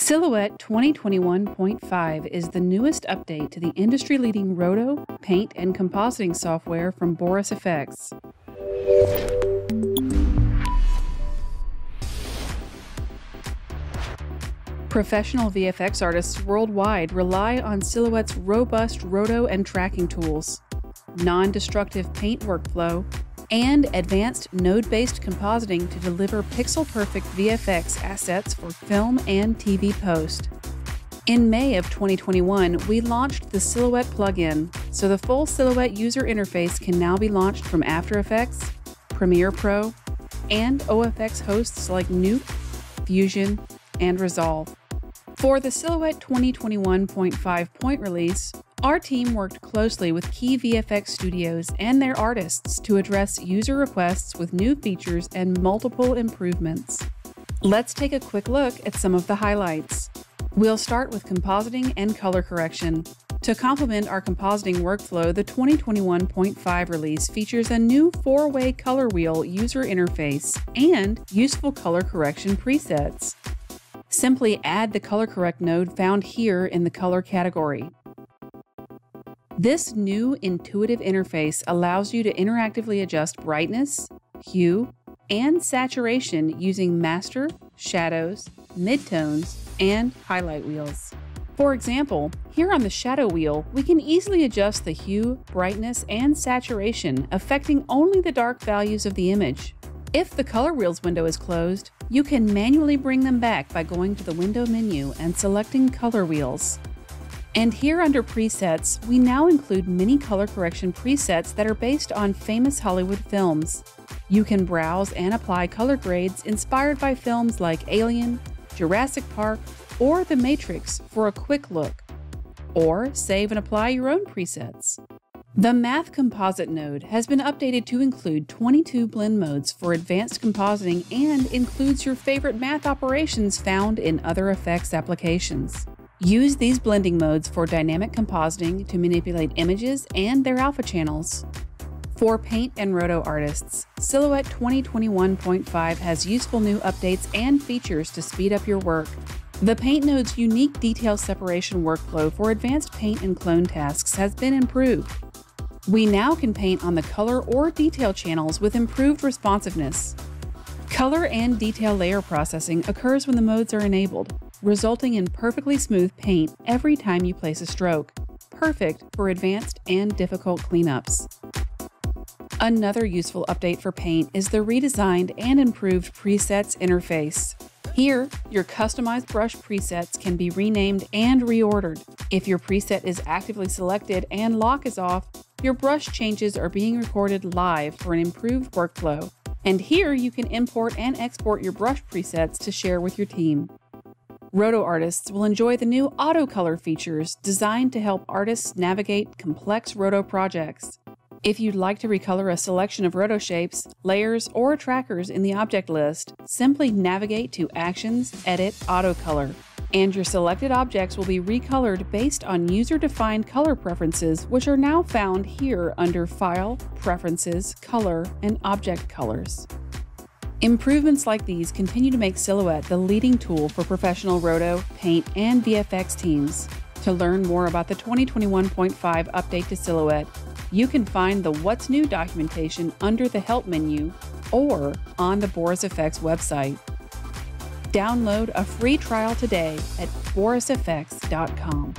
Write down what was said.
Silhouette 2021.5 is the newest update to the industry leading roto, paint, and compositing software from Boris FX. Professional VFX artists worldwide rely on Silhouette's robust roto and tracking tools, non destructive paint workflow, and advanced node based compositing to deliver pixel perfect VFX assets for film and TV post. In May of 2021, we launched the Silhouette plugin, so the full Silhouette user interface can now be launched from After Effects, Premiere Pro, and OFX hosts like Nuke, Fusion, and Resolve. For the Silhouette 2021.5 point release, our team worked closely with key VFX studios and their artists to address user requests with new features and multiple improvements. Let's take a quick look at some of the highlights. We'll start with compositing and color correction. To complement our compositing workflow, the 2021.5 release features a new four way color wheel user interface and useful color correction presets. Simply add the color correct node found here in the color category. This new intuitive interface allows you to interactively adjust brightness, hue, and saturation using master, shadows, midtones, and highlight wheels. For example, here on the shadow wheel, we can easily adjust the hue, brightness, and saturation, affecting only the dark values of the image. If the color wheels window is closed, you can manually bring them back by going to the window menu and selecting color wheels. And here under presets, we now include many color correction presets that are based on famous Hollywood films. You can browse and apply color grades inspired by films like Alien, Jurassic Park, or The Matrix for a quick look. Or save and apply your own presets. The Math Composite node has been updated to include 22 blend modes for advanced compositing and includes your favorite math operations found in other effects applications. Use these blending modes for dynamic compositing to manipulate images and their alpha channels. For paint and roto artists, Silhouette 2021.5 has useful new updates and features to speed up your work. The Paint Node's unique detail separation workflow for advanced paint and clone tasks has been improved. We now can paint on the color or detail channels with improved responsiveness. Color and detail layer processing occurs when the modes are enabled, resulting in perfectly smooth paint every time you place a stroke, perfect for advanced and difficult cleanups. Another useful update for Paint is the redesigned and improved presets interface. Here, your customized brush presets can be renamed and reordered. If your preset is actively selected and lock is off, your brush changes are being recorded live for an improved workflow. And here you can import and export your brush presets to share with your team. Roto artists will enjoy the new auto color features designed to help artists navigate complex roto projects. If you'd like to recolor a selection of roto shapes, layers, or trackers in the object list, simply navigate to Actions, Edit, Auto Color, and your selected objects will be recolored based on user-defined color preferences which are now found here under File, Preferences, Color, and Object Colors. Improvements like these continue to make Silhouette the leading tool for professional roto, paint, and VFX teams. To learn more about the 2021.5 update to Silhouette, you can find the What's New documentation under the Help menu or on the Boris FX website. Download a free trial today at borisfx.com.